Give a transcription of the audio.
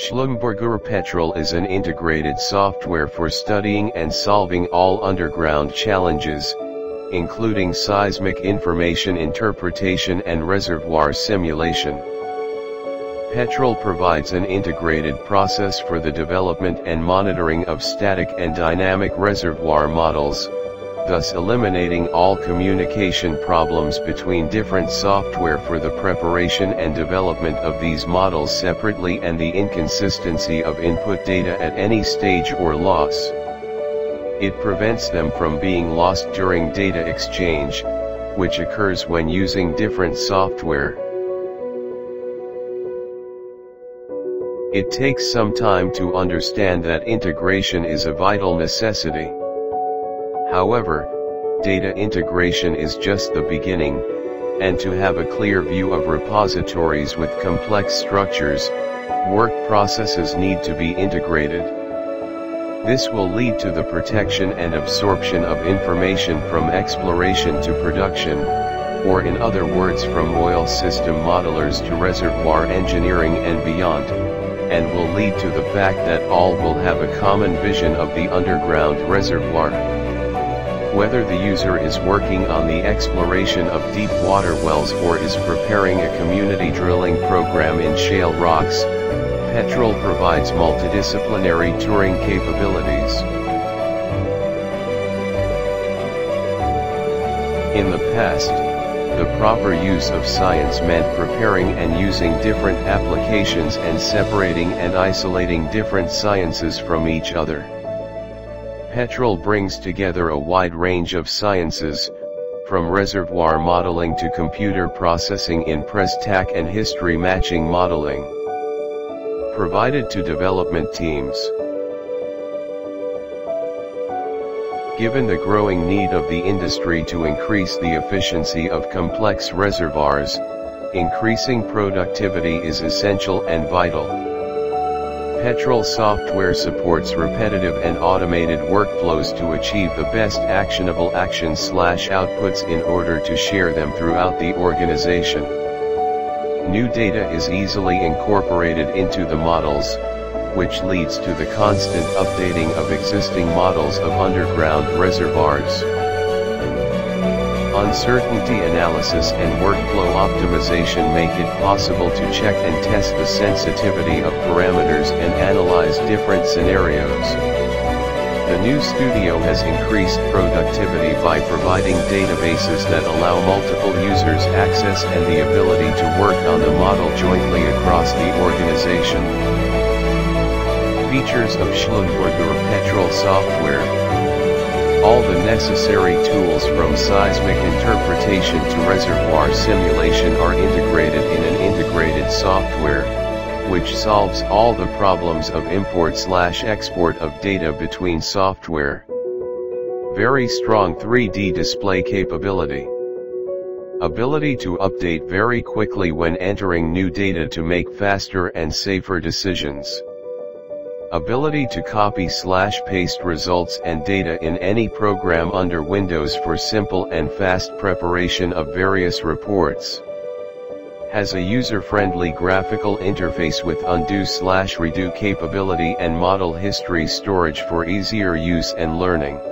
Schlumberger Petrel is an integrated software for studying and solving all underground challenges, including seismic information interpretation and reservoir simulation. Petrel provides an integrated process for the development and monitoring of static and dynamic reservoir models, thus eliminating all communication problems between different software for the preparation and development of these models separately and the inconsistency of input data at any stage or loss. It prevents them from being lost during data exchange, which occurs when using different software. It takes some time to understand that integration is a vital necessity. However, data integration is just the beginning, and to have a clear view of repositories with complex structures, work processes need to be integrated. This will lead to the protection and absorption of information from exploration to production, or in other words from oil system modelers to reservoir engineering and beyond, and will lead to the fact that all will have a common vision of the underground reservoir. Whether the user is working on the exploration of deep water wells or is preparing a community drilling program in shale rocks, Petrel provides multidisciplinary touring capabilities. In the past, the proper use of science meant preparing and using different applications and separating and isolating different sciences from each other. Petrel brings together a wide range of sciences, from reservoir modeling to computer processing in prestack and history matching modeling. Provided to development teams. Given the growing need of the industry to increase the efficiency of complex reservoirs, increasing productivity is essential and vital. Petrel software supports repetitive and automated workflows to achieve the best actionable actions slash outputs in order to share them throughout the organization. New data is easily incorporated into the models, which leads to the constant updating of existing models of underground reservoirs. Uncertainty analysis and workflow optimization make it possible to check and test the sensitivity of parameters and analyze different scenarios. The new studio has increased productivity by providing databases that allow multiple users access and the ability to work on the model jointly across the organization. Features of Schlumberger Petrel software all the necessary tools from seismic interpretation to reservoir simulation are integrated in an integrated software, which solves all the problems of import slash export of data between software. Very strong 3D display capability. Ability to update very quickly when entering new data to make faster and safer decisions. Ability to copy slash paste results and data in any program under Windows for simple and fast preparation of various reports. Has a user-friendly graphical interface with undo slash redo capability and model history storage for easier use and learning.